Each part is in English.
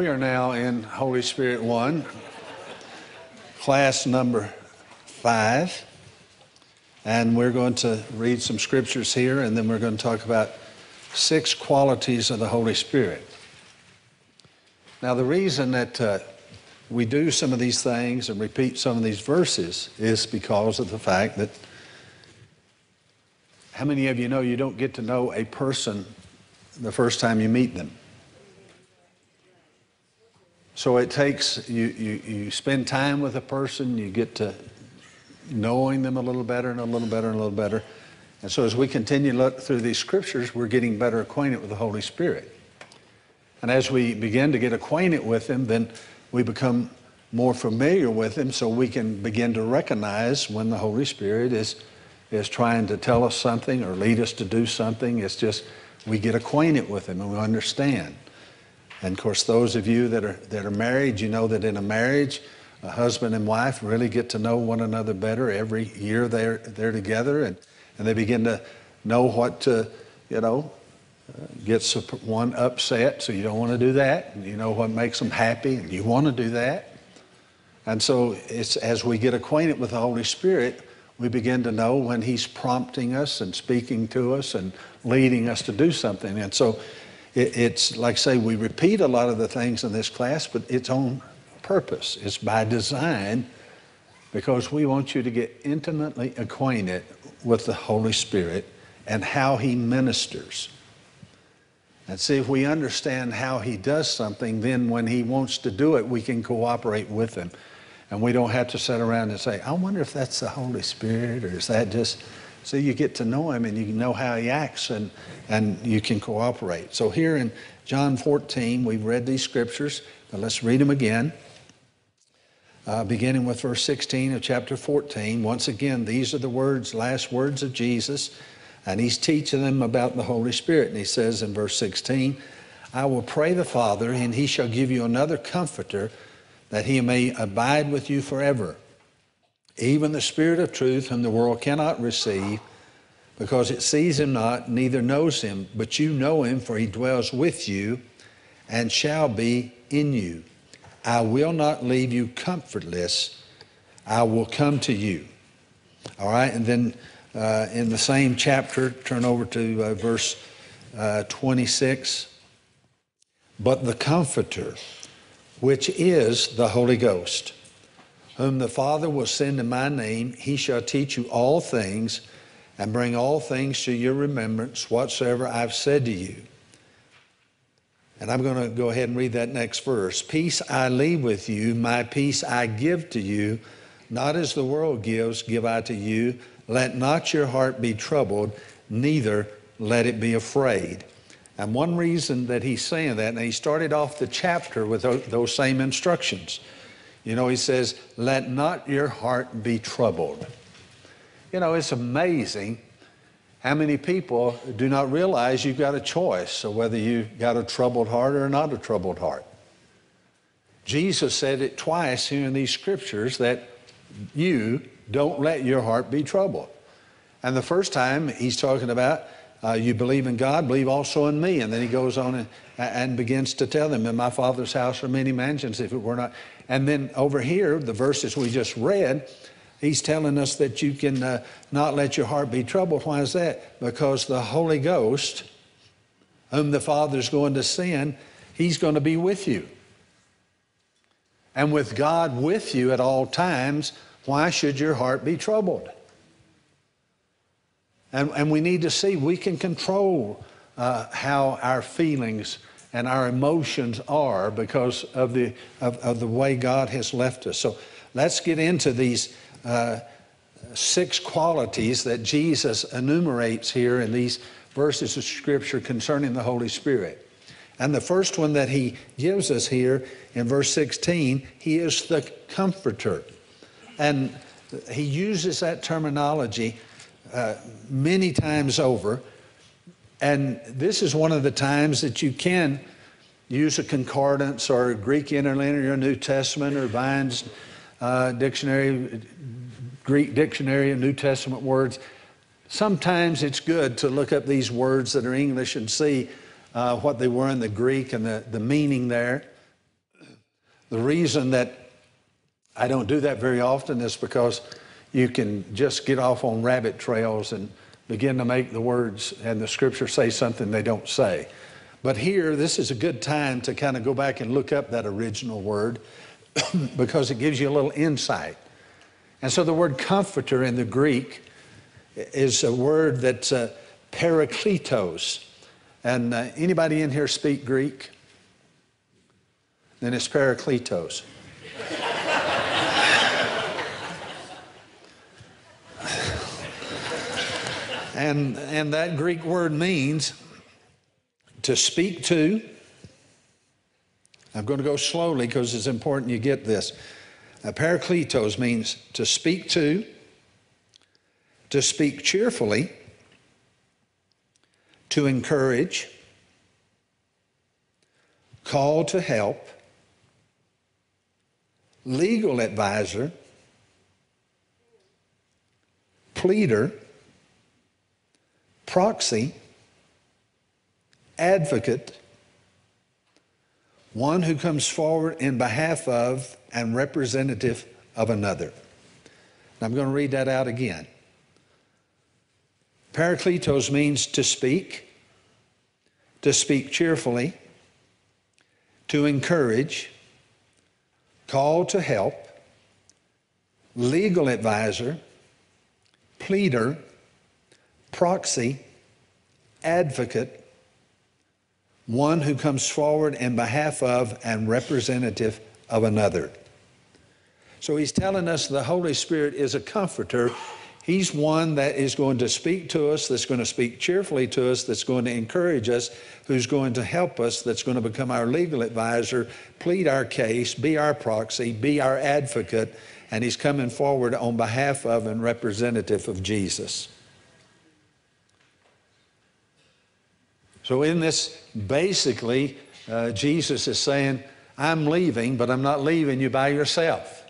We are now in Holy Spirit 1, class number 5. And we're going to read some scriptures here, and then we're going to talk about six qualities of the Holy Spirit. Now, the reason that uh, we do some of these things and repeat some of these verses is because of the fact that how many of you know you don't get to know a person the first time you meet them? So it takes, you, you, you spend time with a person, you get to knowing them a little better and a little better and a little better. And so as we continue to look through these scriptures, we're getting better acquainted with the Holy Spirit. And as we begin to get acquainted with Him, then we become more familiar with Him so we can begin to recognize when the Holy Spirit is, is trying to tell us something or lead us to do something. It's just we get acquainted with Him and we understand. And of course, those of you that are, that are married, you know that in a marriage, a husband and wife really get to know one another better every year they're, they're together and, and they begin to know what to, you know, uh, gets one upset, so you don't want to do that. And you know what makes them happy, and you want to do that. And so it's as we get acquainted with the Holy Spirit, we begin to know when He's prompting us and speaking to us and leading us to do something. And so it, it's like say we repeat a lot of the things in this class, but it's on purpose. It's by design because we want you to get intimately acquainted with the Holy Spirit and how He ministers. And see if we understand how He does something, then when He wants to do it, we can cooperate with Him. And we don't have to sit around and say, I wonder if that's the Holy Spirit or is that just so you get to know him and you know how he acts and, and you can cooperate. So here in John 14, we've read these scriptures, but let's read them again. Uh, beginning with verse 16 of chapter 14. Once again, these are the words, last words of Jesus, and he's teaching them about the Holy Spirit. And he says in verse 16, I will pray the Father, and he shall give you another comforter, that he may abide with you forever even the Spirit of truth, whom the world cannot receive, because it sees him not, neither knows him, but you know him, for he dwells with you and shall be in you. I will not leave you comfortless, I will come to you. All right, and then uh, in the same chapter, turn over to uh, verse uh, 26. But the Comforter, which is the Holy Ghost whom the Father will send in my name, he shall teach you all things and bring all things to your remembrance whatsoever I've said to you. And I'm going to go ahead and read that next verse. Peace I leave with you, my peace I give to you, not as the world gives, give I to you. Let not your heart be troubled, neither let it be afraid. And one reason that he's saying that, and he started off the chapter with those same instructions. You know, he says, let not your heart be troubled. You know, it's amazing how many people do not realize you've got a choice so whether you've got a troubled heart or not a troubled heart. Jesus said it twice here in these scriptures that you don't let your heart be troubled. And the first time he's talking about uh, you believe in God, believe also in me. And then he goes on and, and begins to tell them, in my Father's house are many mansions if it were not. And then over here, the verses we just read, he's telling us that you can uh, not let your heart be troubled. Why is that? Because the Holy Ghost whom the Father's going to send, He's going to be with you. And with God with you at all times, why should your heart be troubled? And, and we need to see we can control uh, how our feelings and our emotions are because of the, of, of the way God has left us. So let's get into these uh, six qualities that Jesus enumerates here in these verses of Scripture concerning the Holy Spirit. And the first one that he gives us here in verse 16, he is the comforter. And he uses that terminology uh, many times over. And this is one of the times that you can use a concordance or a Greek interlinear New Testament or Vine's uh, dictionary, Greek dictionary and New Testament words. Sometimes it's good to look up these words that are English and see uh, what they were in the Greek and the, the meaning there. The reason that I don't do that very often is because you can just get off on rabbit trails and begin to make the words and the scripture say something they don't say. But here, this is a good time to kind of go back and look up that original word because it gives you a little insight. And so the word comforter in the Greek is a word that's uh, parakletos. And uh, anybody in here speak Greek? Then it's parakletos. and, and that Greek word means to speak to. I'm going to go slowly because it's important you get this. Uh, parakletos means to speak to, to speak cheerfully, to encourage, call to help, legal advisor, pleader, proxy, advocate, one who comes forward in behalf of and representative of another. I'm going to read that out again. Parakletos means to speak, to speak cheerfully, to encourage, call to help, legal advisor, pleader, proxy, advocate, one who comes forward in behalf of and representative of another. So he's telling us the Holy Spirit is a comforter. He's one that is going to speak to us, that's going to speak cheerfully to us, that's going to encourage us, who's going to help us, that's going to become our legal advisor, plead our case, be our proxy, be our advocate, and he's coming forward on behalf of and representative of Jesus. So, in this, basically, uh, Jesus is saying, I'm leaving, but I'm not leaving you by yourself.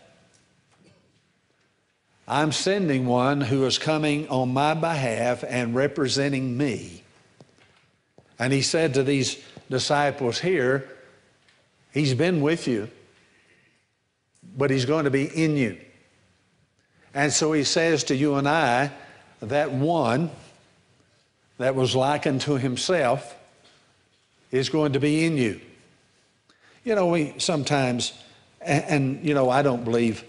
I'm sending one who is coming on my behalf and representing me. And he said to these disciples here, He's been with you, but He's going to be in you. And so He says to you and I, that one, that was likened to himself is going to be in you. You know, we sometimes, and, and you know, I don't believe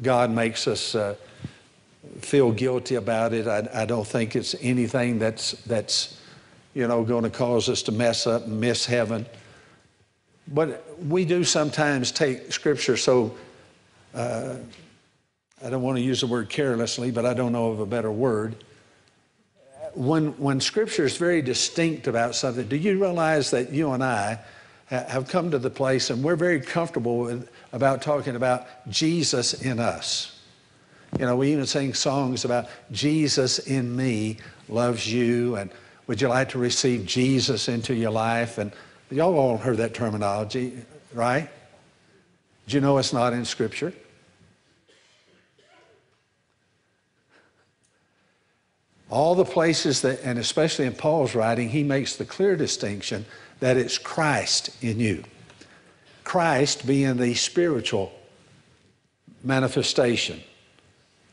God makes us uh, feel guilty about it. I, I don't think it's anything that's, that's you know, going to cause us to mess up and miss heaven. But we do sometimes take Scripture so, uh, I don't want to use the word carelessly, but I don't know of a better word when, when Scripture is very distinct about something, do you realize that you and I have come to the place and we're very comfortable with, about talking about Jesus in us? You know, we even sing songs about Jesus in me loves you, and would you like to receive Jesus into your life? And y'all all heard that terminology, right? Do you know it's not in Scripture? All the places that, and especially in Paul's writing, he makes the clear distinction that it's Christ in you. Christ being the spiritual manifestation.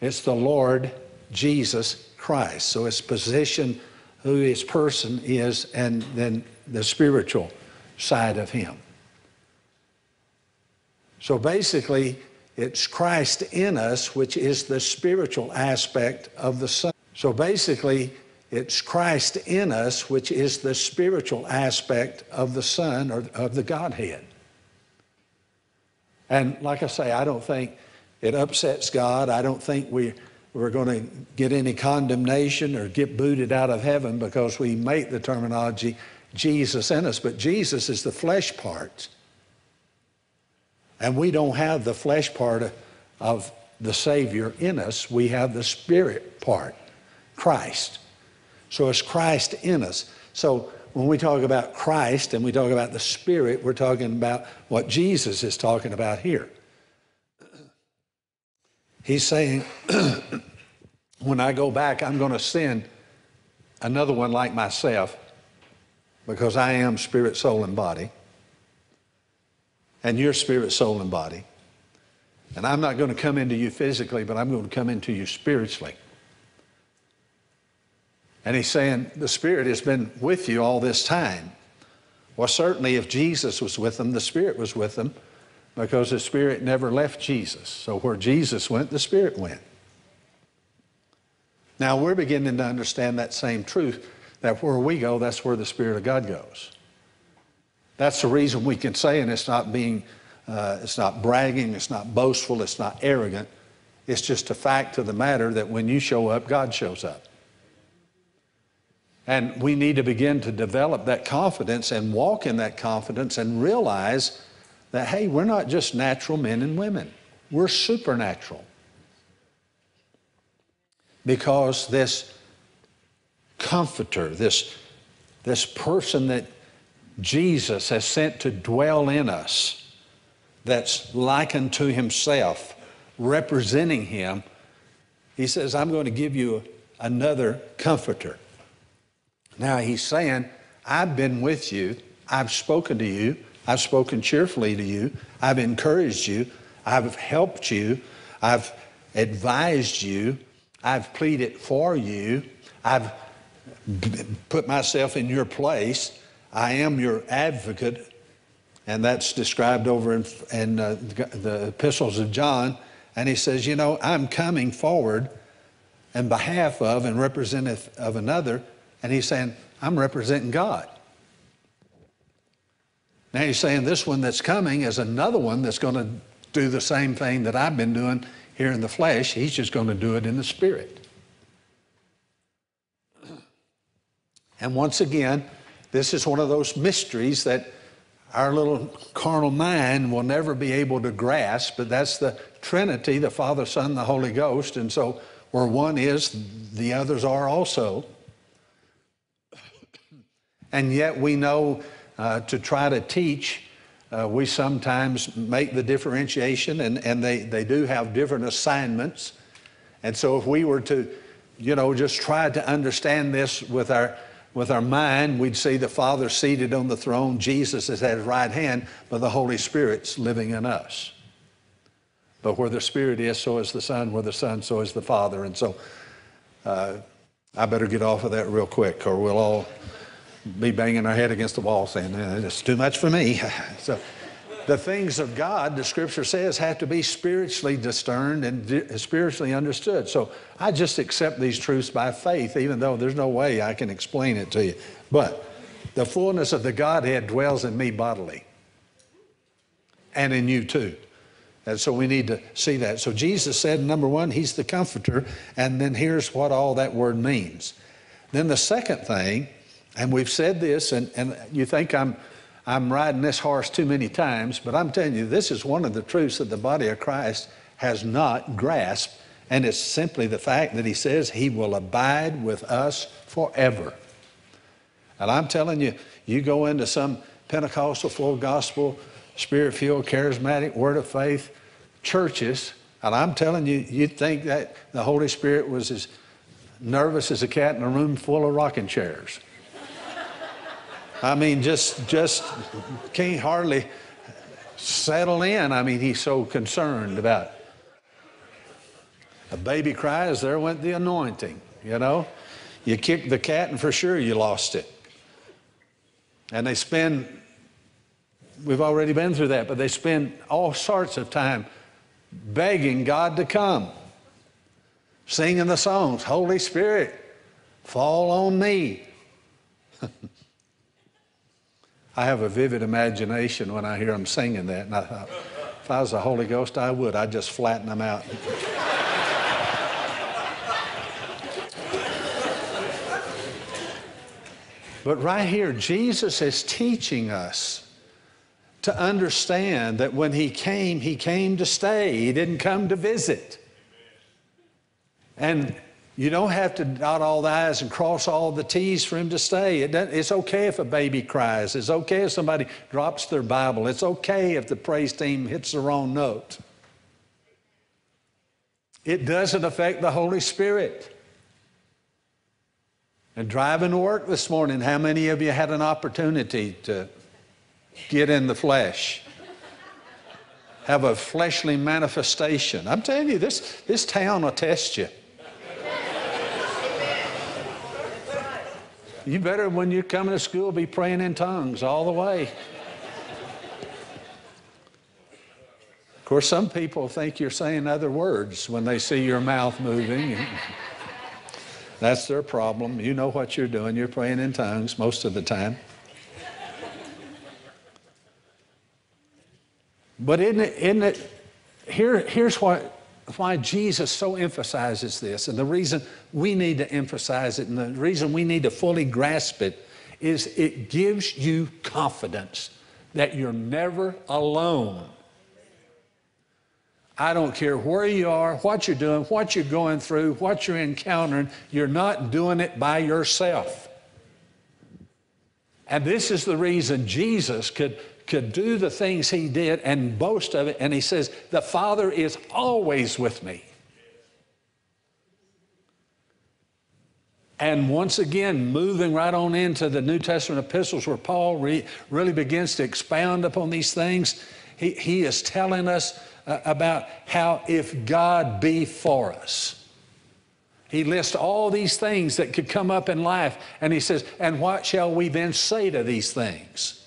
It's the Lord Jesus Christ. So it's position who his person is and then the spiritual side of him. So basically, it's Christ in us, which is the spiritual aspect of the Son. So basically, it's Christ in us, which is the spiritual aspect of the Son or of the Godhead. And like I say, I don't think it upsets God. I don't think we, we're going to get any condemnation or get booted out of heaven because we make the terminology Jesus in us. But Jesus is the flesh part. And we don't have the flesh part of the Savior in us, we have the spirit part, Christ. So it's Christ in us. So when we talk about Christ and we talk about the Spirit, we're talking about what Jesus is talking about here. He's saying, when I go back, I'm going to send another one like myself because I am spirit, soul, and body. And you're spirit, soul, and body. And I'm not going to come into you physically, but I'm going to come into you spiritually. And he's saying, The Spirit has been with you all this time. Well, certainly, if Jesus was with them, the Spirit was with them because the Spirit never left Jesus. So where Jesus went, the Spirit went. Now we're beginning to understand that same truth that where we go, that's where the Spirit of God goes. That's the reason we can say, and it's not being, uh, it's not bragging, it's not boastful, it's not arrogant. It's just a fact of the matter that when you show up, God shows up. And we need to begin to develop that confidence and walk in that confidence and realize that, hey, we're not just natural men and women, we're supernatural. Because this comforter, this, this person that Jesus has sent to dwell in us, that's like unto himself, representing him, he says, I'm going to give you another comforter. Now he's saying, I've been with you, I've spoken to you, I've spoken cheerfully to you, I've encouraged you, I've helped you, I've advised you, I've pleaded for you, I've put myself in your place. I am your advocate, and that's described over in, in uh, the epistles of John. And he says, You know, I'm coming forward in behalf of and representative of another and he's saying, I'm representing God. Now he's saying this one that's coming is another one that's going to do the same thing that I've been doing here in the flesh. He's just going to do it in the spirit. And once again, this is one of those mysteries that our little carnal mind will never be able to grasp, but that's the Trinity, the Father, Son, the Holy Ghost. And so where one is, the others are also. And yet we know uh, to try to teach, uh, we sometimes make the differentiation, and, and they, they do have different assignments. And so if we were to, you know, just try to understand this with our, with our mind, we'd see the Father seated on the throne, Jesus is at his right hand, but the Holy Spirit's living in us. But where the Spirit is, so is the Son. Where the Son, so is the Father. And so uh, I better get off of that real quick, or we'll all be banging our head against the wall saying, it's too much for me. so the things of God, the scripture says, have to be spiritually discerned and spiritually understood. So I just accept these truths by faith, even though there's no way I can explain it to you. But the fullness of the Godhead dwells in me bodily and in you too. And so we need to see that. So Jesus said, number one, He's the comforter. And then here's what all that word means. Then the second thing, and we've said this, and, and you think I'm, I'm riding this horse too many times, but I'm telling you, this is one of the truths that the body of Christ has not grasped, and it's simply the fact that he says he will abide with us forever. And I'm telling you, you go into some Pentecostal, full gospel, spirit filled, charismatic, word of faith churches, and I'm telling you, you'd think that the Holy Spirit was as nervous as a cat in a room full of rocking chairs. I mean, just just can't hardly settle in. I mean, he's so concerned about a baby cries, there went the anointing, you know. You kick the cat, and for sure you lost it. And they spend, we've already been through that, but they spend all sorts of time begging God to come, singing the songs, Holy Spirit, fall on me. I have a vivid imagination when I hear them singing that, and I thought, if I was the Holy Ghost, I would. I'd just flatten them out. but right here, Jesus is teaching us to understand that when he came, he came to stay. He didn't come to visit. And you don't have to dot all the I's and cross all the T's for him to stay. It it's okay if a baby cries. It's okay if somebody drops their Bible. It's okay if the praise team hits the wrong note. It doesn't affect the Holy Spirit. And driving to work this morning, how many of you had an opportunity to get in the flesh? Have a fleshly manifestation. I'm telling you, this, this town will test you. You better, when you're coming to school, be praying in tongues all the way. Of course, some people think you're saying other words when they see your mouth moving. That's their problem. You know what you're doing. You're praying in tongues most of the time. But isn't it, isn't it here, here's what why Jesus so emphasizes this, and the reason we need to emphasize it, and the reason we need to fully grasp it, is it gives you confidence that you're never alone. I don't care where you are, what you're doing, what you're going through, what you're encountering, you're not doing it by yourself. And this is the reason Jesus could could do the things he did and boast of it. And he says, The Father is always with me. And once again, moving right on into the New Testament epistles where Paul re- really begins to expound upon these things, he, he is telling us uh, about how if God be for us, he lists all these things that could come up in life, and he says, And what shall we then say to these things?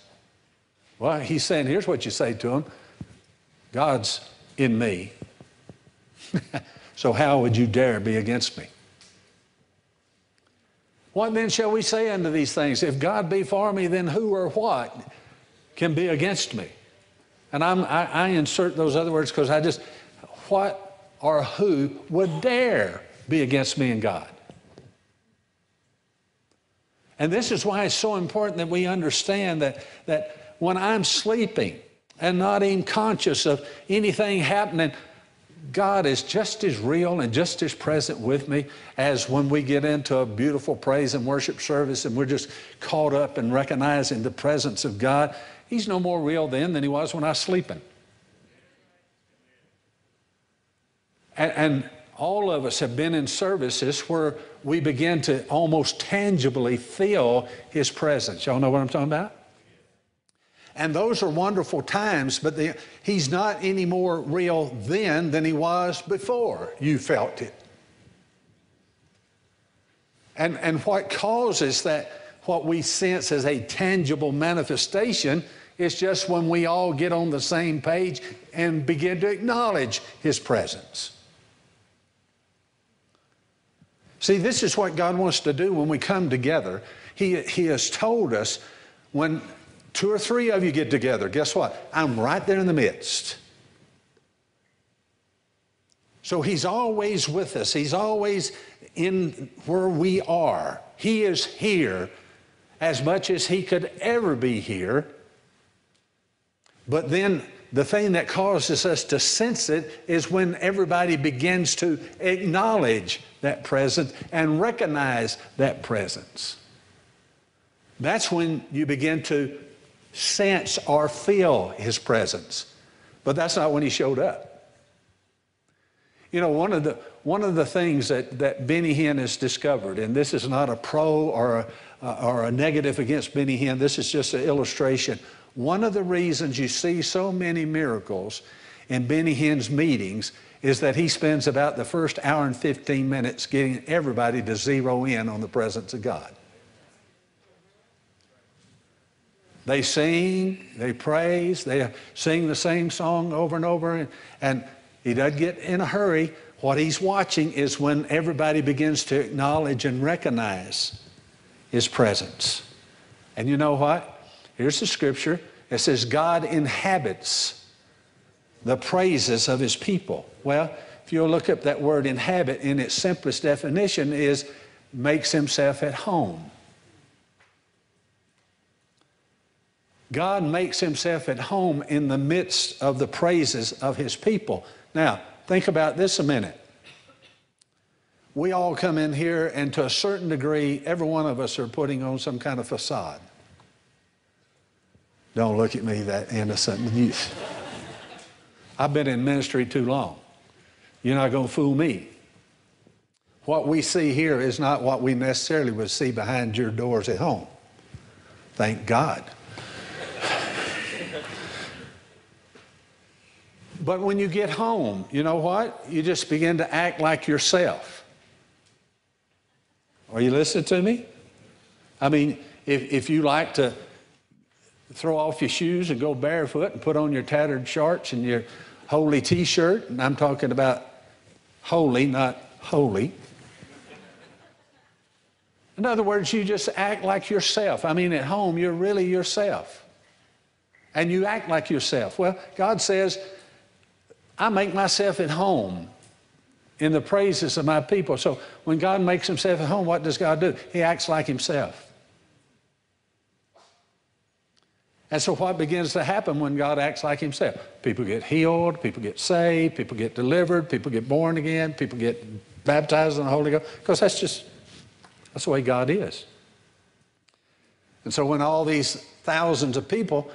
Well, he's saying, here's what you say to him God's in me. so how would you dare be against me? What then shall we say unto these things? If God be for me, then who or what can be against me? And I, I insert those other words because I just, what or who would dare be against me and God? And this is why it's so important that we understand that, that when I'm sleeping and not even conscious of anything happening, God is just as real and just as present with me as when we get into a beautiful praise and worship service and we're just caught up in recognizing the presence of God. He's no more real then than he was when I was sleeping. And, and all of us have been in services where we begin to almost tangibly feel his presence. Y'all know what I'm talking about? And those are wonderful times, but the, he's not any more real then than he was before you felt it. And, and what causes that, what we sense as a tangible manifestation, is just when we all get on the same page and begin to acknowledge his presence. See, this is what God wants to do when we come together. He, he has told us when Two or three of you get together. Guess what? I'm right there in the midst. So he's always with us. He's always in where we are. He is here as much as he could ever be here. But then the thing that causes us to sense it is when everybody begins to acknowledge that presence and recognize that presence. That's when you begin to sense or feel his presence. But that's not when he showed up. You know, one of the, one of the things that, that Benny Hinn has discovered, and this is not a pro or a, uh, or a negative against Benny Hinn, this is just an illustration. One of the reasons you see so many miracles in Benny Hinn's meetings is that he spends about the first hour and 15 minutes getting everybody to zero in on the presence of God. They sing, they praise, they sing the same song over and over, and, he doesn't get in a hurry. What he's watching is when everybody begins to acknowledge and recognize his presence. And you know what? Here's the scripture. It says, God inhabits the praises of his people. Well, if you'll look up that word inhabit in its simplest definition is makes himself at home. God makes himself at home in the midst of the praises of his people. Now, think about this a minute. We all come in here, and to a certain degree, every one of us are putting on some kind of facade. Don't look at me that innocent. I've been in ministry too long. You're not going to fool me. What we see here is not what we necessarily would see behind your doors at home. Thank God. But when you get home, you know what? You just begin to act like yourself. Are you listening to me? I mean, if, if you like to throw off your shoes and go barefoot and put on your tattered shorts and your holey t shirt, and I'm talking about holy, not holy. In other words, you just act like yourself. I mean, at home, you're really yourself. And you act like yourself. Well, God says, I make myself at home in the praises of my people. So when God makes himself at home, what does God do? He acts like himself. And so what begins to happen when God acts like himself? People get healed, people get saved, people get delivered, people get born again, people get baptized in the Holy Ghost, because that's just, that's the way God is. And so when all these thousands of people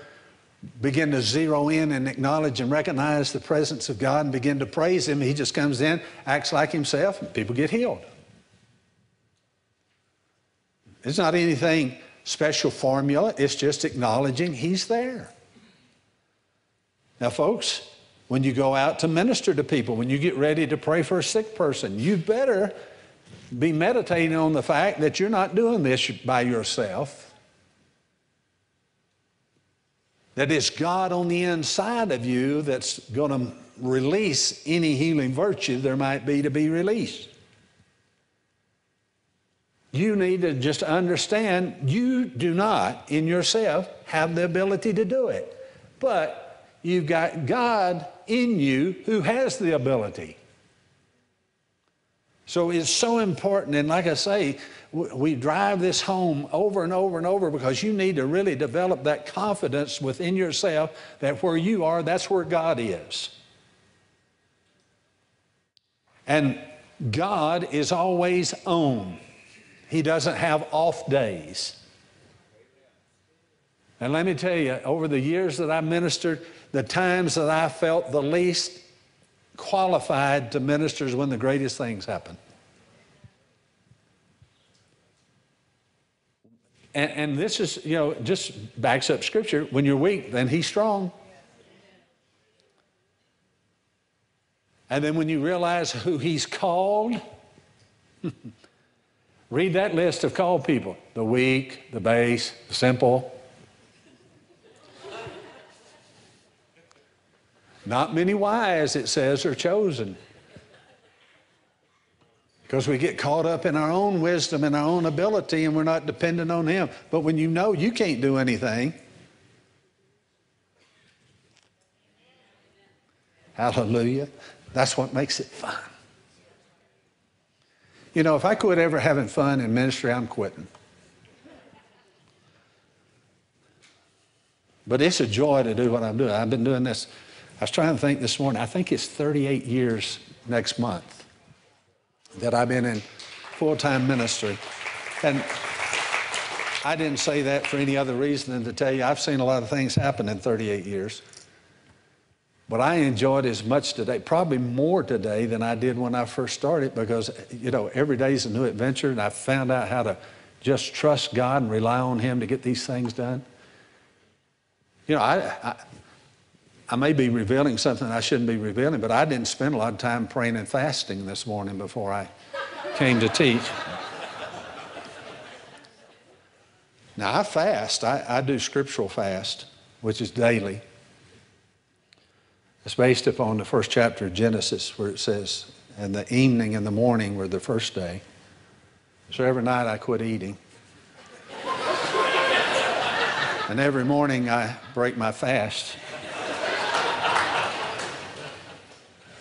begin to zero in and acknowledge and recognize the presence of God and begin to praise Him, He just comes in, acts like Himself, and people get healed. It's not anything special formula, it's just acknowledging He's there. Now, folks, when you go out to minister to people, when you get ready to pray for a sick person, you better be meditating on the fact that you're not doing this by yourself that it's God on the inside of you that's going to release any healing virtue there might be to be released. You need to just understand you do not in yourself have the ability to do it. But you've got God in you who has the ability. So it's so important. And like I say, we drive this home over and over and over because you need to really develop that confidence within yourself that where you are, that's where God is. And God is always on. He doesn't have off days. And let me tell you, over the years that I ministered, the times that I felt the least qualified to minister is when the greatest things happen. And, and this is, you know, just backs up scripture. When you're weak, then he's strong. And then when you realize who he's called, read that list of called people the weak, the base, the simple. Not many wise, it says, are chosen. Because we get caught up in our own wisdom and our own ability and we're not dependent on Him. But when you know you can't do anything, hallelujah, that's what makes it fun. You know, if I quit ever having fun in ministry, I'm quitting. But it's a joy to do what I'm doing. I've been doing this, I was trying to think this morning, I think it's 38 years next month that I've been in full time ministry. And I didn't say that for any other reason than to tell you I've seen a lot of things happen in 38 years. But I enjoyed as much today, probably more today than I did when I first started because, you know, every day is a new adventure and I found out how to just trust God and rely on Him to get these things done. You know, I, I I may be revealing something I shouldn't be revealing, but I didn't spend a lot of time praying and fasting this morning before I came to teach. Now, I fast. I, I do scriptural fast, which is daily. It's based upon the first chapter of Genesis where it says, and the evening and the morning were the first day. So every night I quit eating. and every morning I break my fast.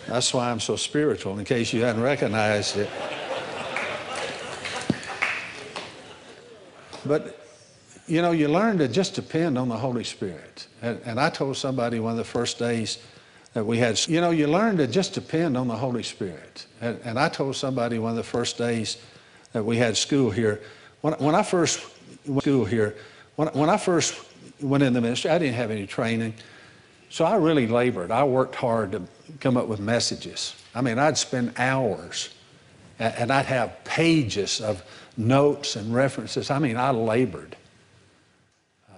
That's why I'm so spiritual, in case you hadn't recognized it. But, you know, you learn to just depend on the Holy Spirit. And, and I told somebody one of the first days that we had, you know, you learn to just depend on the Holy Spirit. And, and I told somebody one of the first days that we had school here, when, when I first school here, when, when I first went in the ministry, I didn't have any training. So I really labored. I worked hard to come up with messages. I mean, I'd spend hours and I'd have pages of notes and references. I mean, I labored. Uh,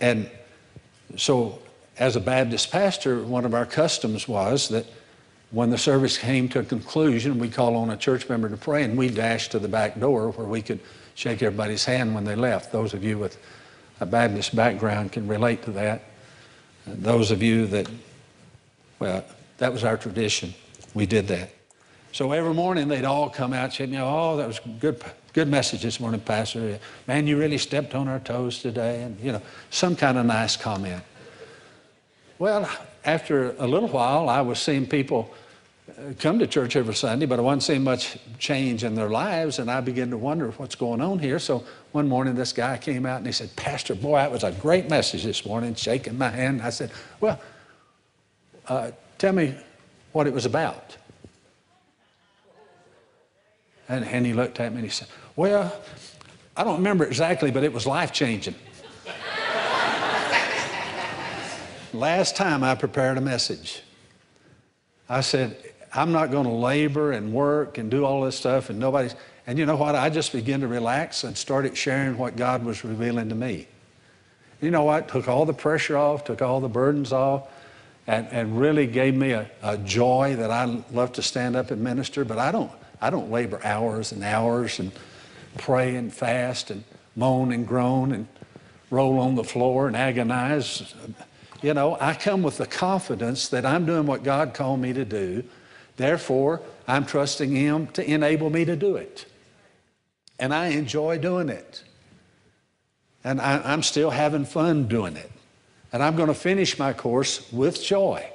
and so, as a Baptist pastor, one of our customs was that when the service came to a conclusion, we'd call on a church member to pray, and we'd dash to the back door where we could shake everybody's hand when they left. Those of you with a Baptist background can relate to that. Those of you that, well, that was our tradition. We did that. So every morning they'd all come out saying, you know, oh, that was good, good message this morning, Pastor. Man, you really stepped on our toes today. And, you know, some kind of nice comment. Well, after a little while, I was seeing people come to church every Sunday, but I wasn't seeing much change in their lives, and I began to wonder what's going on here. So one morning, this guy came out and he said, Pastor, boy, that was a great message this morning, shaking my hand. I said, Well, uh, tell me what it was about. And, and he looked at me and he said, Well, I don't remember exactly, but it was life changing. Last time I prepared a message, I said, I'm not going to labor and work and do all this stuff, and nobody's. And you know what? I just began to relax and started sharing what God was revealing to me. You know what? Took all the pressure off, took all the burdens off, and, and really gave me a, a joy that I love to stand up and minister, but I don't. I don't labor hours and hours and pray and fast and moan and groan and roll on the floor and agonize. You know, I come with the confidence that I'm doing what God called me to do. Therefore, I'm trusting Him to enable me to do it. And I enjoy doing it. And I, am still having fun doing it. And I'm going to finish my course with joy.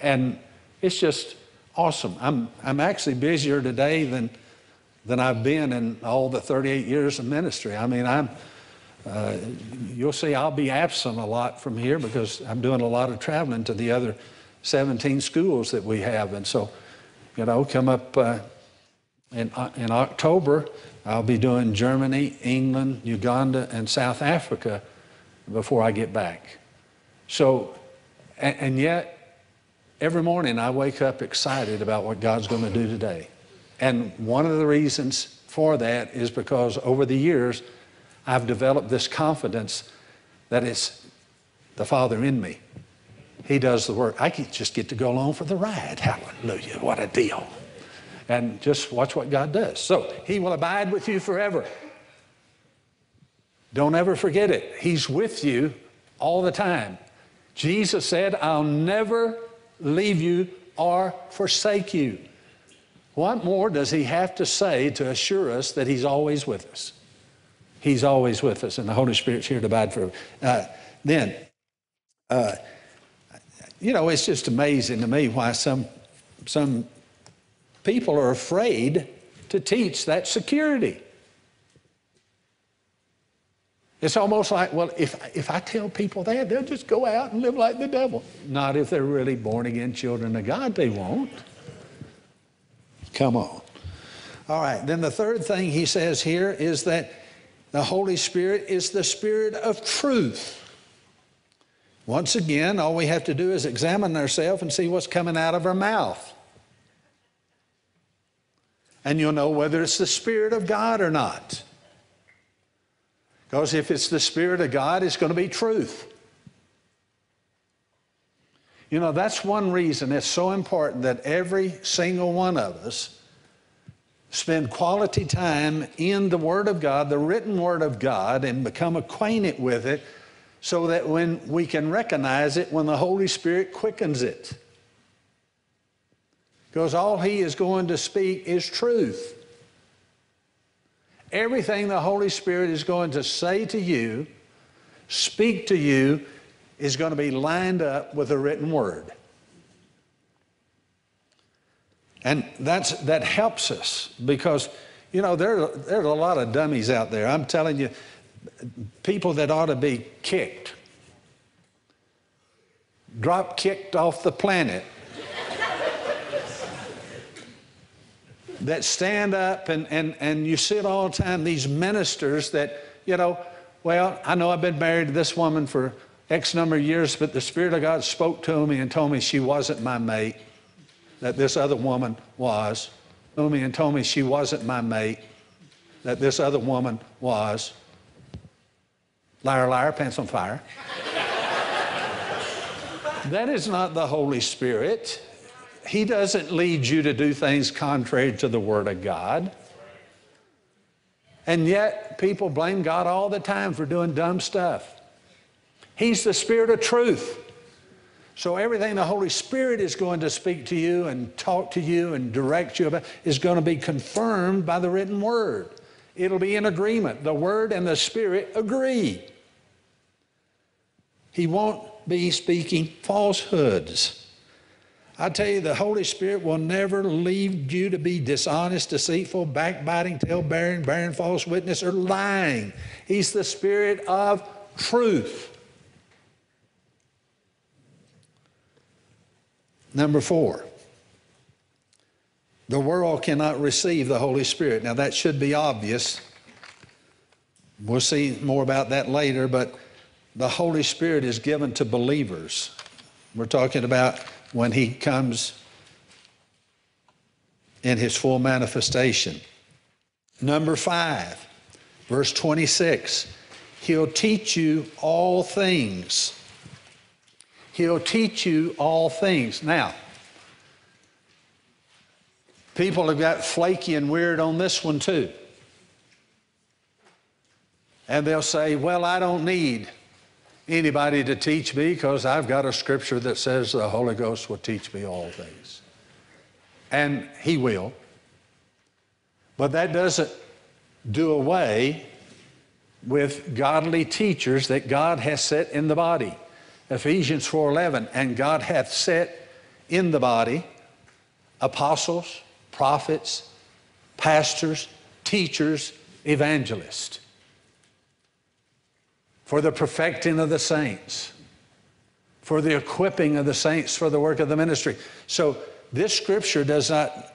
And it's just, awesome. I'm, I'm actually busier today than, than I've been in all the 38 years of ministry. I mean, I'm, uh, you'll see I'll be absent a lot from here because I'm doing a lot of traveling to the other 17 schools that we have. And so, you know, come up uh, in, uh, in October, I'll be doing Germany, England, Uganda, and South Africa before I get back. So, and, and yet, every morning I wake up excited about what God's going to do today. And one of the reasons for that is because over the years, I've developed this confidence that it's the Father in me. He does the work. I can just get to go along for the ride. Hallelujah. What a deal. And just watch what God does. So, He will abide with you forever. Don't ever forget it. He's with you all the time. Jesus said, I'll never leave you, or forsake you. What more does he have to say to assure us that he's always with us? He's always with us, and the Holy Spirit's here to abide forever. Uh, then, uh, you know, it's just amazing to me why some, some people are afraid to teach that security. It's almost like, well, if, if I tell people that, they'll just go out and live like the devil. Not if they're really born again children of God, they won't. Come on. All right, then the third thing he says here is that the Holy Spirit is the Spirit of truth. Once again, all we have to do is examine ourselves and see what's coming out of our mouth. And you'll know whether it's the Spirit of God or not. Because if it's the Spirit of God, it's going to be truth. You know, that's one reason it's so important that every single one of us spend quality time in the Word of God, the written Word of God, and become acquainted with it so that when we can recognize it when the Holy Spirit quickens it. Because all He is going to speak is truth. Everything the Holy Spirit is going to say to you, speak to you, is going to be lined up with the written Word. And that's, that helps us because, you know, there, there's a lot of dummies out there. I'm telling you, people that ought to be kicked, drop kicked off the planet, that stand up and, and, and you see it all the time, these ministers that, you know, well, I know I've been married to this woman for X number of years, but the Spirit of God spoke to me and told me she wasn't my mate that this other woman was, told me and told me she wasn't my mate, that this other woman was. Liar, liar, pants on fire. that is not the Holy Spirit. He doesn't lead you to do things contrary to the Word of God. And yet, people blame God all the time for doing dumb stuff. He's the Spirit of truth. So everything the Holy Spirit is going to speak to you and talk to you and direct you about is going to be confirmed by the written word. It'll be in agreement. The word and the spirit agree. He won't be speaking falsehoods. I tell you, the Holy Spirit will never leave you to be dishonest, deceitful, backbiting, tale bearing, bearing false witness, or lying. He's the Spirit of truth. Number four, the world cannot receive the Holy Spirit. Now, that should be obvious. We'll see more about that later, but the Holy Spirit is given to believers. We're talking about when He comes in His full manifestation. Number five, verse 26 He'll teach you all things. He'll teach you all things. Now, people have got flaky and weird on this one too. And they'll say, Well, I don't need anybody to teach me because I've got a scripture that says the Holy Ghost will teach me all things. And He will. But that doesn't do away with godly teachers that God has set in the body. Ephesians 4:11, and God hath set in the body apostles, prophets, pastors, teachers, evangelists for the perfecting of the saints, for the equipping of the saints for the work of the ministry. So this scripture does not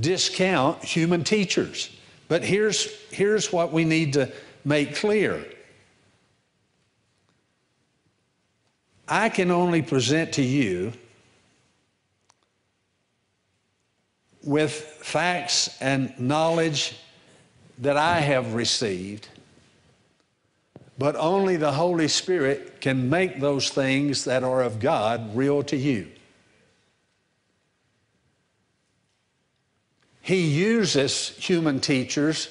discount human teachers. But here's, here's what we need to make clear I can only present to you with facts and knowledge that I have received, but only the Holy Spirit can make those things that are of God real to you. He uses human teachers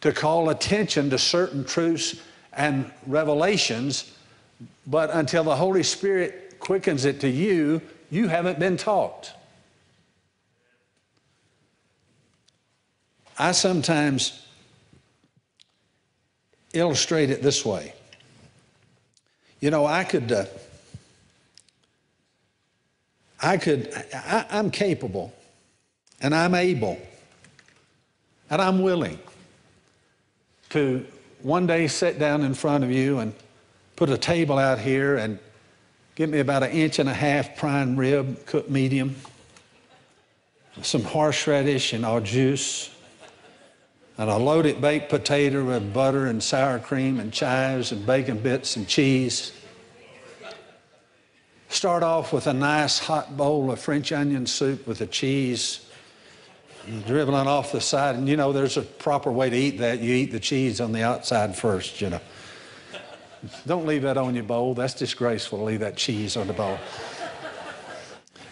to call attention to certain truths and revelations but until the Holy Spirit quickens it to you, you haven't been taught. I sometimes illustrate it this way. You know, I could, uh, I could, I, I'm capable and I'm able and I'm willing to one day sit down in front of you and put a table out here and give me about an inch and a half prime rib, cooked medium, some horseradish and au juice, and a loaded baked potato with butter and sour cream and chives and bacon bits and cheese. Start off with a nice hot bowl of French onion soup with the cheese dribbling off the side. And you know, there's a proper way to eat that. You eat the cheese on the outside first, you know. Don't leave that on your bowl. That's disgraceful to leave that cheese on the bowl.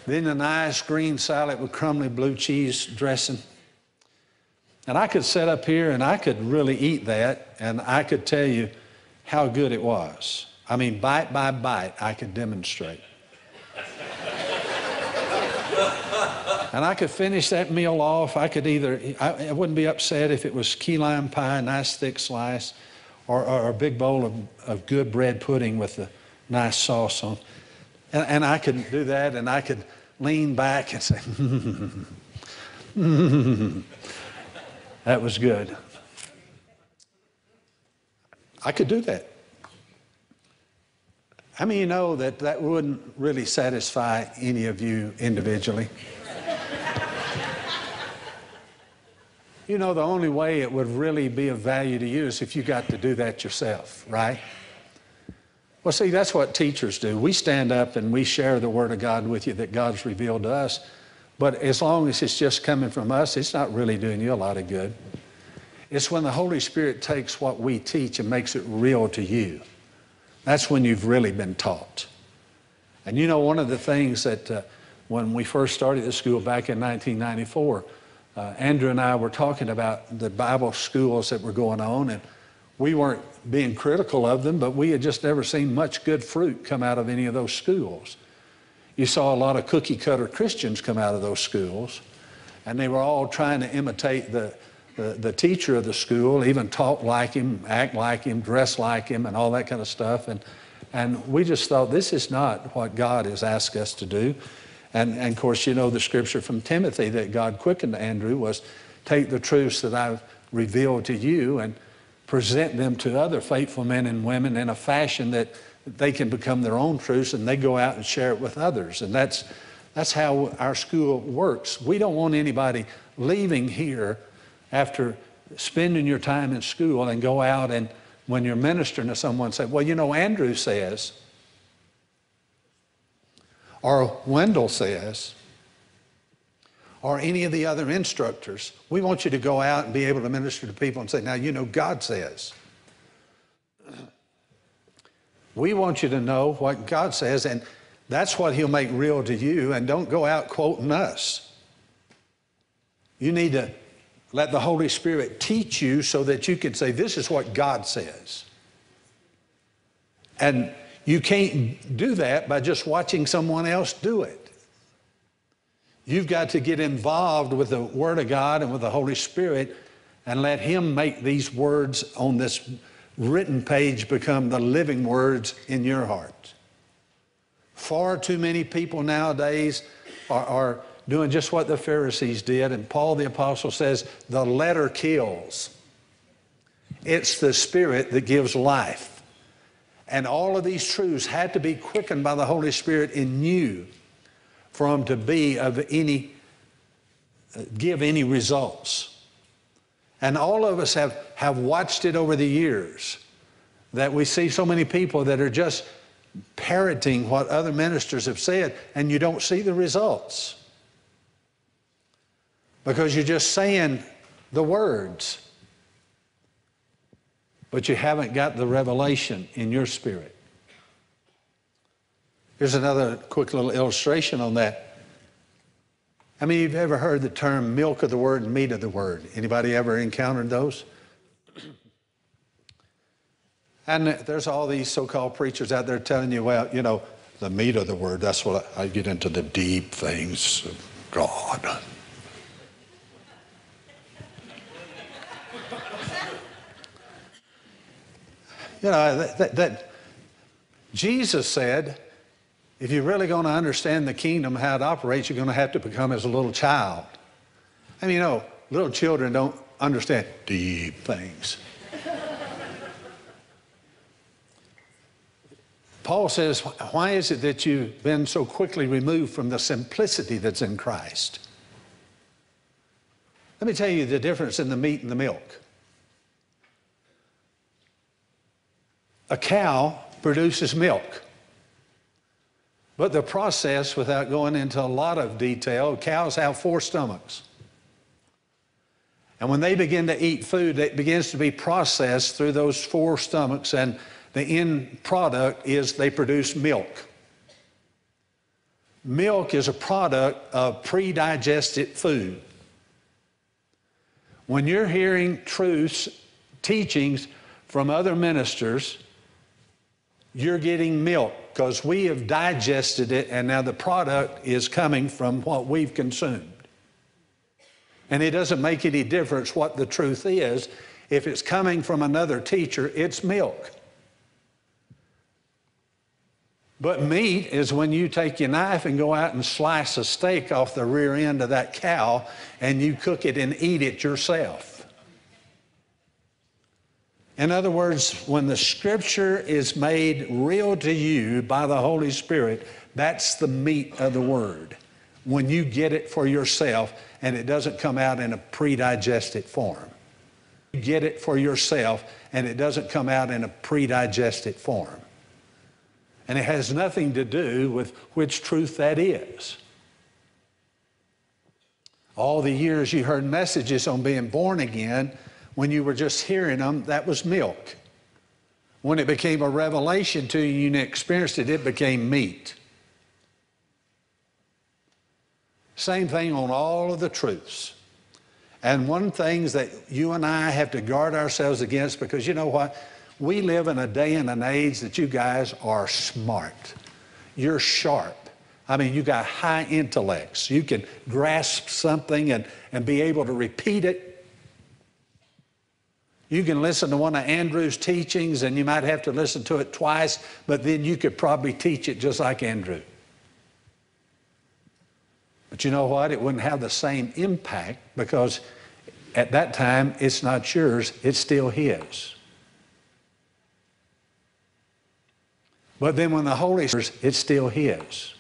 then a nice green salad with crumbly blue cheese dressing. And I could sit up here and I could really eat that, and I could tell you how good it was. I mean, bite by bite, I could demonstrate. and I could finish that meal off. I could either, I, I, wouldn't be upset if it was key lime pie, a nice thick slice, or, or a big bowl of, of good bread pudding with a nice sauce on. And, and I could do that, and I could lean back and say, that was good. I could do that. How many you know that that wouldn't really satisfy any of you individually? you know, the only way it would really be of value to you is if you got to do that yourself, right? Well, see, that's what teachers do. We stand up and we share the Word of God with you that God's revealed to us. But as long as it's just coming from us, it's not really doing you a lot of good. It's when the Holy Spirit takes what we teach and makes it real to you. That's when you've really been taught. And you know, one of the things that uh, when we first started the school back in 1994, uh, Andrew and I were talking about the Bible schools that were going on, and we weren't being critical of them, but we had just never seen much good fruit come out of any of those schools. You saw a lot of cookie cutter Christians come out of those schools, and they were all trying to imitate the, the, the, teacher of the school, even talk like him, act like him, dress like him, and all that kind of stuff. And, and we just thought this is not what God has asked us to do. And, and of course, you know the scripture from Timothy that God quickened Andrew was take the truths that I've revealed to you and present them to other faithful men and women in a fashion that they can become their own truths and they go out and share it with others. And that's, that's how our school works. We don't want anybody leaving here after spending your time in school and go out and when you're ministering to someone say, well, you know, Andrew says, or Wendell says, or any of the other instructors. We want you to go out and be able to minister to people and say, now, you know, God says. We want you to know what God says, and that's what He'll make real to you, and don't go out quoting us. You need to let the Holy Spirit teach you so that you can say, This is what God says. And you can't do that by just watching someone else do it. You've got to get involved with the Word of God and with the Holy Spirit and let Him make these words on this written page become the living words in your heart. Far too many people nowadays are, are doing just what the Pharisees did, and Paul the Apostle says the letter kills. It's the Spirit that gives life. And all of these truths had to be quickened by the Holy Spirit in you for them to be of any, uh, give any results. And all of us have, have watched it over the years that we see so many people that are just parroting what other ministers have said, and you don't see the results because you're just saying the words, but you haven't got the revelation in your spirit. Here's another quick little illustration on that. I mean, you've ever heard the term milk of the word and meat of the word? Anybody ever encountered those? and there's all these so-called preachers out there telling you, well, you know, the meat of the word, that's what I, I get into the deep things of God. you know, that, that, that Jesus said, if you're really going to understand the kingdom, how it operates, you're going to have to become as a little child. I mean, you know, little children don't understand deep things. Paul says, Why is it that you've been so quickly removed from the simplicity that's in Christ? Let me tell you the difference in the meat and the milk. A cow produces milk. But the process, without going into a lot of detail, cows have four stomachs. And when they begin to eat food, it begins to be processed through those four stomachs, and the end product is they produce milk. milk is a product of pre digested food. When you're hearing truths, teachings from other ministers, you're getting milk because we have digested it and now the product is coming from what we've consumed. And it doesn't make any difference what the truth is. If it's coming from another teacher, it's milk. But meat is when you take your knife and go out and slice a steak off the rear end of that cow and you cook it and eat it yourself. In other words, when the scripture is made real to you by the Holy Spirit, that's the meat of the word. When you get it for yourself and it doesn't come out in a pre-digested form. You get it for yourself and it doesn't come out in a pre-digested form. And it has nothing to do with which truth that is. All the years you heard messages on being born again, when you were just hearing them, that was milk. When it became a revelation to you and you experienced it, it became meat. Same thing on all of the truths. And one things that you and I have to guard ourselves against because you know what? We live in a day and an age that you guys are smart. You're sharp. I mean, you got high intellects. You can grasp something and, and be able to repeat it you can listen to one of Andrew's teachings and you might have to listen to it twice, but then you could probably teach it just like Andrew. But you know what? It wouldn't have the same impact because at that time it's not yours, it's still his. But then when the Holy Spirit, it's still his.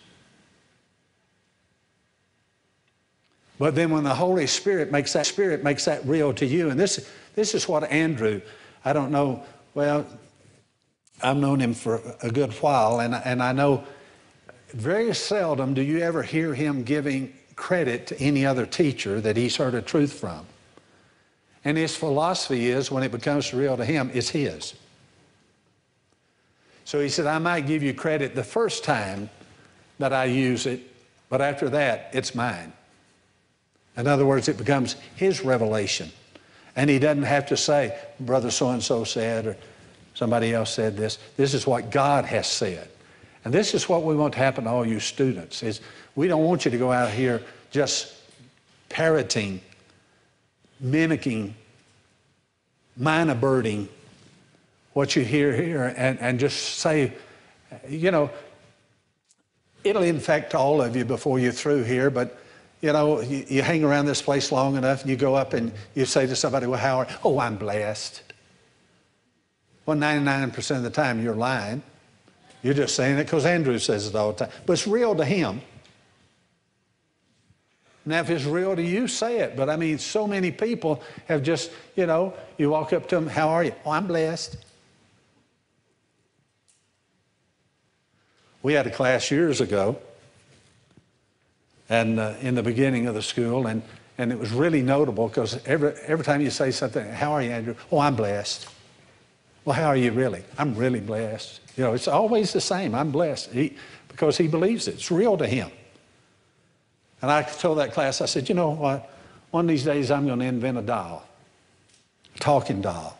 But then when the Holy Spirit makes that Spirit makes that real to you, and this this is what Andrew, I don't know, well, I've known him for a good while, and, and I know very seldom do you ever hear him giving credit to any other teacher that he's heard a truth from. And his philosophy is when it becomes real to him, it's his. So he said, I might give you credit the first time that I use it, but after that, it's mine. In other words, it becomes his revelation. And he doesn't have to say, Brother so and so said, or somebody else said this. This is what God has said. And this is what we want to happen to all you students is we don't want you to go out here just parroting, mimicking, mynah birding what you hear here and, and just say, you know, it'll infect all of you before you're through here, but you know, you, you, hang around this place long enough and you go up and you say to somebody, well, how are, oh, I'm blessed. Well, 99% of the time you're lying. You're just saying it because Andrew says it all the time. But it's real to him. Now, if it's real to you, say it. But I mean, so many people have just, you know, you walk up to them, how are you? Oh, I'm blessed. We had a class years ago and uh, in the beginning of the school, and, and it was really notable because every, every time you say something, how are you, Andrew? Oh, I'm blessed. Well, how are you really? I'm really blessed. You know, it's always the same. I'm blessed he, because he believes it. It's real to him. And I told that class, I said, you know what? One of these days I'm going to invent a doll, a talking doll.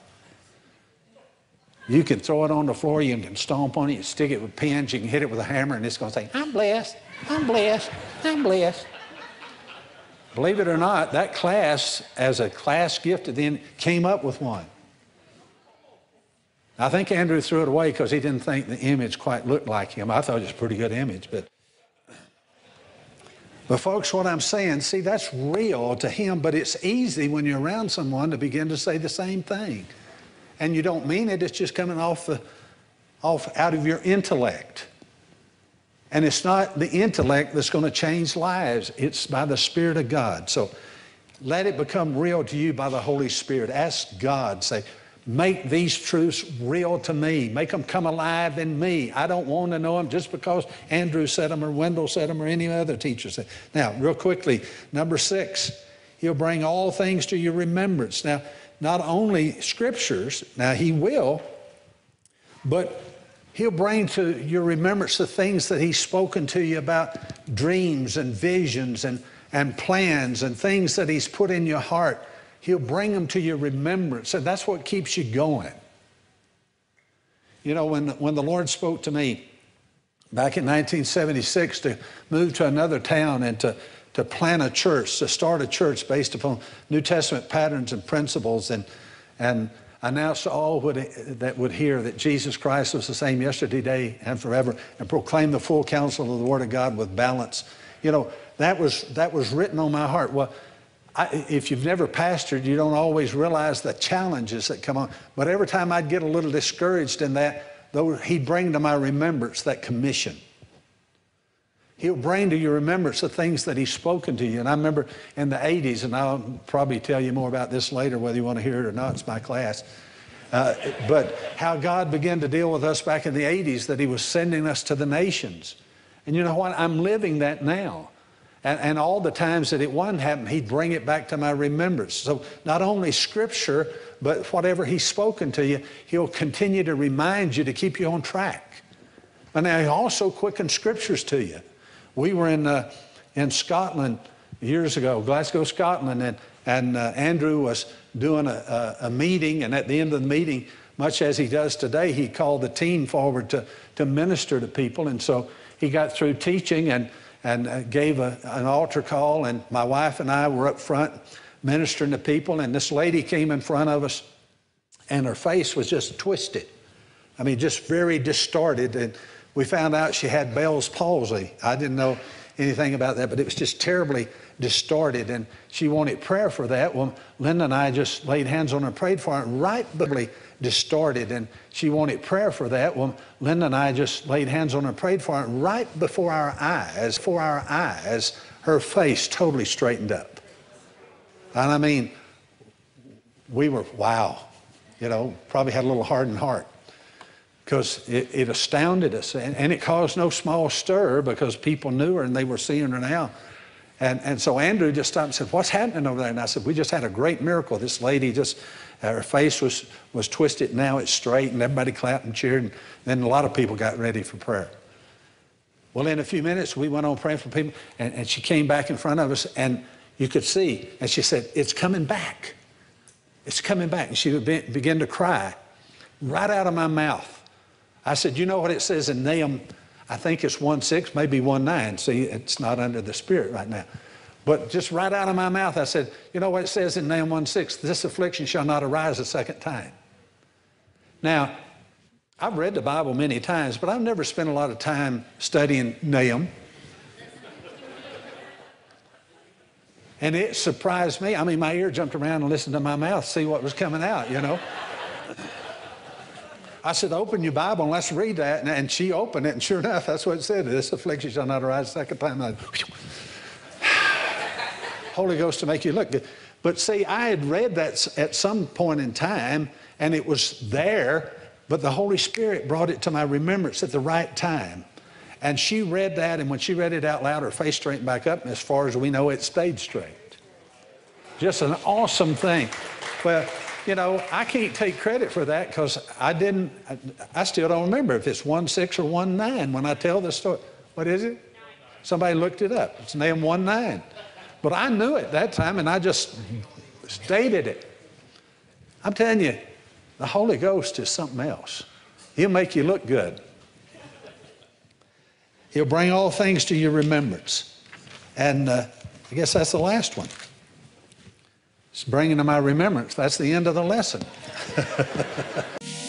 You can throw it on the floor, you can stomp on it, you stick it with pins, you can hit it with a hammer, and it's going to say, I'm blessed. I'm blessed. I'm blessed. Believe it or not, that class, as a class gift, then came up with one. I think Andrew threw it away because he didn't think the image quite looked like him. I thought it was a pretty good image, but. But, folks, what I'm saying, see, that's real to him, but it's easy when you're around someone to begin to say the same thing. And you don't mean it, it's just coming off, the, off out of your intellect. And it's not the intellect that's going to change lives, it's by the Spirit of God. So let it become real to you by the Holy Spirit. Ask God, say, make these truths real to me. Make them come alive in me. I don't want to know them just because Andrew said them or Wendell said them or any other teacher said. Now, real quickly, number six, he'll bring all things to your remembrance. Now, not only scriptures, now he will, but He'll bring to your remembrance the things that He's spoken to you about dreams and visions and, and plans and things that He's put in your heart. He'll bring them to your remembrance, and that's what keeps you going. You know, when, when the Lord spoke to me back in 1976 to move to another town and to, to plant a church, to start a church based upon New Testament patterns and principles, and, and announce to all that would hear that Jesus Christ was the same yesterday, today, and forever, and proclaim the full counsel of the Word of God with balance. You know, that was, that was written on my heart. Well, I, if you've never pastored, you don't always realize the challenges that come on. But every time I'd get a little discouraged in that, though he'd bring to my remembrance that commission. He'll bring to your remembrance the things that he's spoken to you. And I remember in the 80s, and I'll probably tell you more about this later, whether you want to hear it or not, it's my class. Uh, but how God began to deal with us back in the 80s, that he was sending us to the nations. And you know what? I'm living that now. And, and all the times that it wasn't happening, he'd bring it back to my remembrance. So not only scripture, but whatever he's spoken to you, he'll continue to remind you to keep you on track. And now he also quickens scriptures to you. We were in, uh, in Scotland years ago, Glasgow, Scotland, and, and uh, Andrew was doing a, a, a meeting, and at the end of the meeting, much as he does today, he called the team forward to, to minister to people. And so he got through teaching, and and uh, gave a, an altar call. And my wife and I were up front ministering to people. And this lady came in front of us, and her face was just twisted. I mean, just very distorted. And we found out she had Bell's palsy. I didn't know anything about that, but it was just terribly distorted. And she wanted prayer for that. Well, Linda and I just laid hands on her and prayed for her. Right, biblically distorted, and she wanted prayer for that. Well, Linda and I just laid hands on her and prayed for her. And right before our eyes, before our eyes, her face totally straightened up. And I mean, we were, wow, you know, probably had a little hardened heart because it, it, astounded us. And, and, it caused no small stir because people knew her and they were seeing her now. And, and so Andrew just stopped and said, What's happening over there? And I said, We just had a great miracle. This lady just uh, her face was, was twisted, now it's straight, and everybody clapped and cheered. And then a lot of people got ready for prayer. Well, in a few minutes, we went on praying for people, and, and she came back in front of us, and you could see, and she said, It's coming back. It's coming back. And she began to cry right out of my mouth. I said, You know what it says in Nahum? I think it's 1 6, maybe 1 9. See, it's not under the Spirit right now. But just right out of my mouth, I said, You know what it says in Nahum 1 6? This affliction shall not arise a second time. Now, I've read the Bible many times, but I've never spent a lot of time studying Nahum. and it surprised me. I mean, my ear jumped around and listened to my mouth, see what was coming out, you know. I said, Open your Bible and let's read that. And, she opened it, and sure enough, that's what it said. This affliction shall not arise a second time. Holy Ghost to make you look good. But see, I had read that at some point in time, and it was there, but the Holy Spirit brought it to my remembrance at the right time. And she read that, and when she read it out loud, her face straightened back up, and as far as we know, it stayed straight. Just an awesome thing. Well, you know, I can't take credit for that because I didn't, I, I, still don't remember if it's 1 6 or 1 9 when I tell the story. What is it? Somebody looked it up. It's Nahum 1 9. But I knew it that time and I just stated it. I'm telling you, the Holy Ghost is something else. He'll make you look good. He'll bring all things to your remembrance. And uh, I guess that's the last one. It's bringing to my remembrance. That's the end of the lesson.